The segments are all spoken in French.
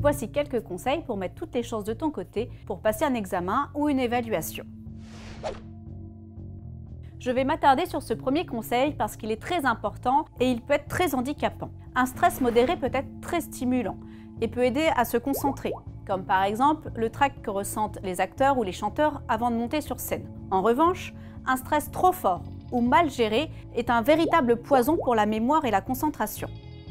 Voici quelques conseils pour mettre toutes les chances de ton côté pour passer un examen ou une évaluation. Je vais m'attarder sur ce premier conseil parce qu'il est très important et il peut être très handicapant. Un stress modéré peut être très stimulant et peut aider à se concentrer, comme par exemple le trac que ressentent les acteurs ou les chanteurs avant de monter sur scène. En revanche, un stress trop fort ou mal géré est un véritable poison pour la mémoire et la concentration.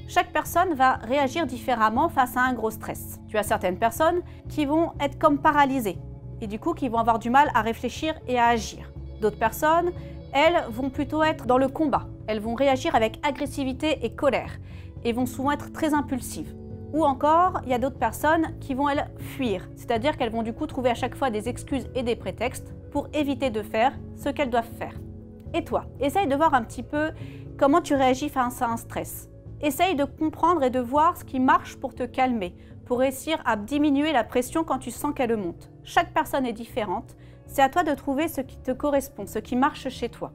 Chaque personne va réagir différemment face à un gros stress. Tu as certaines personnes qui vont être comme paralysées et du coup qui vont avoir du mal à réfléchir et à agir. D'autres personnes, elles, vont plutôt être dans le combat. Elles vont réagir avec agressivité et colère et vont souvent être très impulsives. Ou encore, il y a d'autres personnes qui vont, elles, fuir, c'est-à-dire qu'elles vont du coup trouver à chaque fois des excuses et des prétextes pour éviter de faire ce qu'elles doivent faire. Et toi, essaye de voir un petit peu comment tu réagis face à un stress. Essaye de comprendre et de voir ce qui marche pour te calmer, pour réussir à diminuer la pression quand tu sens qu'elle monte. Chaque personne est différente, c'est à toi de trouver ce qui te correspond, ce qui marche chez toi.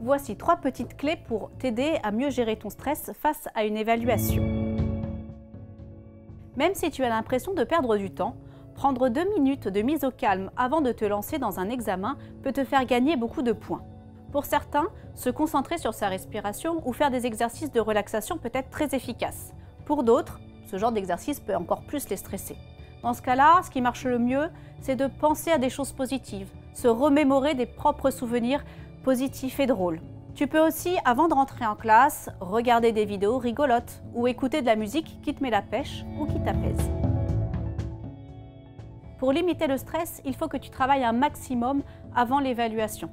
Voici trois petites clés pour t'aider à mieux gérer ton stress face à une évaluation. Même si tu as l'impression de perdre du temps, prendre deux minutes de mise au calme avant de te lancer dans un examen peut te faire gagner beaucoup de points. Pour certains, se concentrer sur sa respiration ou faire des exercices de relaxation peut être très efficace. Pour d'autres, ce genre d'exercice peut encore plus les stresser. Dans ce cas-là, ce qui marche le mieux, c'est de penser à des choses positives, se remémorer des propres souvenirs positifs et drôles. Tu peux aussi, avant de rentrer en classe, regarder des vidéos rigolotes ou écouter de la musique qui te met la pêche ou qui t'apaise. Pour limiter le stress, il faut que tu travailles un maximum avant l'évaluation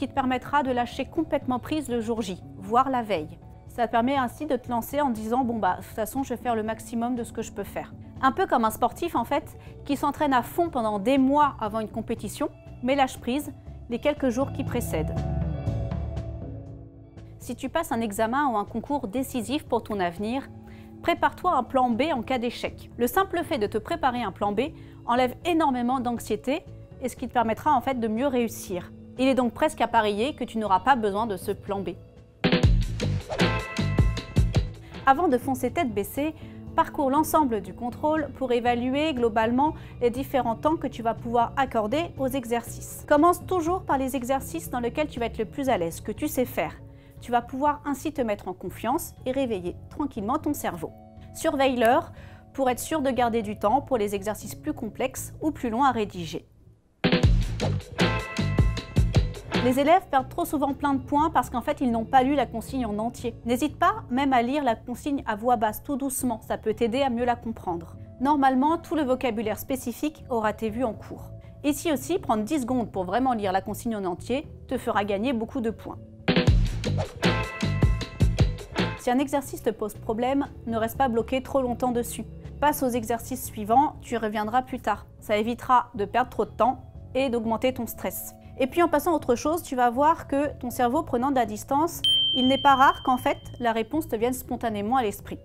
qui te permettra de lâcher complètement prise le jour J, voire la veille. Ça te permet ainsi de te lancer en disant bon bah de toute façon je vais faire le maximum de ce que je peux faire. Un peu comme un sportif en fait qui s'entraîne à fond pendant des mois avant une compétition, mais lâche prise les quelques jours qui précèdent. Si tu passes un examen ou un concours décisif pour ton avenir, prépare-toi un plan B en cas d'échec. Le simple fait de te préparer un plan B enlève énormément d'anxiété et ce qui te permettra en fait de mieux réussir. Il est donc presque à parier que tu n'auras pas besoin de ce plan. Avant de foncer tête baissée, parcours l'ensemble du contrôle pour évaluer globalement les différents temps que tu vas pouvoir accorder aux exercices. Commence toujours par les exercices dans lesquels tu vas être le plus à l'aise, que tu sais faire. Tu vas pouvoir ainsi te mettre en confiance et réveiller tranquillement ton cerveau. Surveille l'heure pour être sûr de garder du temps pour les exercices plus complexes ou plus longs à rédiger. Les élèves perdent trop souvent plein de points parce qu'en fait, ils n'ont pas lu la consigne en entier. N'hésite pas même à lire la consigne à voix basse, tout doucement, ça peut t'aider à mieux la comprendre. Normalement, tout le vocabulaire spécifique aura été vu en cours. Ici aussi, prendre 10 secondes pour vraiment lire la consigne en entier te fera gagner beaucoup de points. Si un exercice te pose problème, ne reste pas bloqué trop longtemps dessus. Passe aux exercices suivants, tu reviendras plus tard. Ça évitera de perdre trop de temps et d'augmenter ton stress. Et puis en passant à autre chose, tu vas voir que ton cerveau prenant de la distance, il n'est pas rare qu'en fait la réponse te vienne spontanément à l'esprit.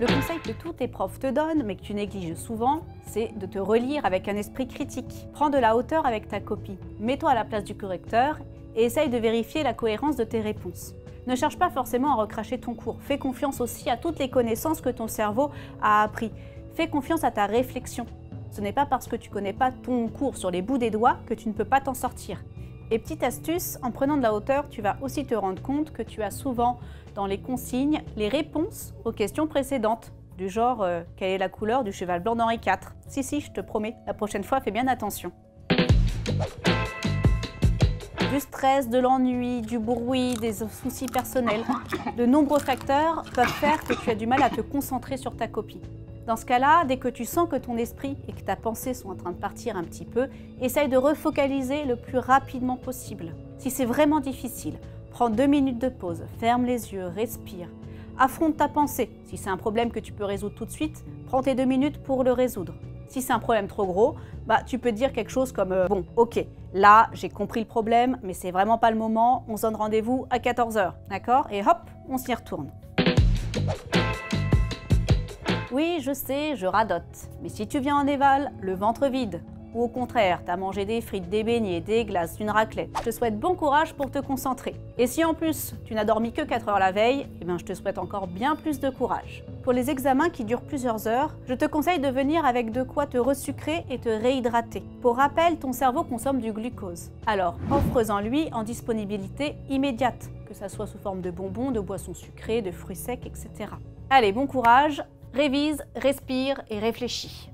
Le conseil que tous tes profs te donnent, mais que tu négliges souvent, c'est de te relire avec un esprit critique. Prends de la hauteur avec ta copie. Mets-toi à la place du correcteur et essaye de vérifier la cohérence de tes réponses. Ne cherche pas forcément à recracher ton cours. Fais confiance aussi à toutes les connaissances que ton cerveau a appris. Fais confiance à ta réflexion. Ce n'est pas parce que tu connais pas ton cours sur les bouts des doigts que tu ne peux pas t'en sortir. Et petite astuce, en prenant de la hauteur, tu vas aussi te rendre compte que tu as souvent dans les consignes les réponses aux questions précédentes, du genre euh, quelle est la couleur du cheval blanc d'Henri IV Si, si, je te promets, la prochaine fois, fais bien attention. Du stress, de l'ennui, du bruit, des soucis personnels, de nombreux facteurs peuvent faire que tu as du mal à te concentrer sur ta copie. Dans ce cas-là, dès que tu sens que ton esprit et que ta pensée sont en train de partir un petit peu, essaye de refocaliser le plus rapidement possible. Si c'est vraiment difficile, prends deux minutes de pause, ferme les yeux, respire. Affronte ta pensée. Si c'est un problème que tu peux résoudre tout de suite, prends tes deux minutes pour le résoudre. Si c'est un problème trop gros, bah, tu peux dire quelque chose comme euh, Bon, ok, là j'ai compris le problème, mais c'est vraiment pas le moment, on se donne rendez-vous à 14h, d'accord? Et hop, on s'y retourne. Oui, je sais, je radote. Mais si tu viens en éval, le ventre vide, ou au contraire, t'as mangé des frites, des beignets, des glaces, une raclette. Je te souhaite bon courage pour te concentrer. Et si en plus tu n'as dormi que 4 heures la veille, eh ben, je te souhaite encore bien plus de courage. Pour les examens qui durent plusieurs heures, je te conseille de venir avec de quoi te resucrer et te réhydrater. Pour rappel, ton cerveau consomme du glucose. Alors, offres-en lui en disponibilité immédiate, que ça soit sous forme de bonbons, de boissons sucrées, de fruits secs, etc. Allez, bon courage Révise, respire et réfléchis.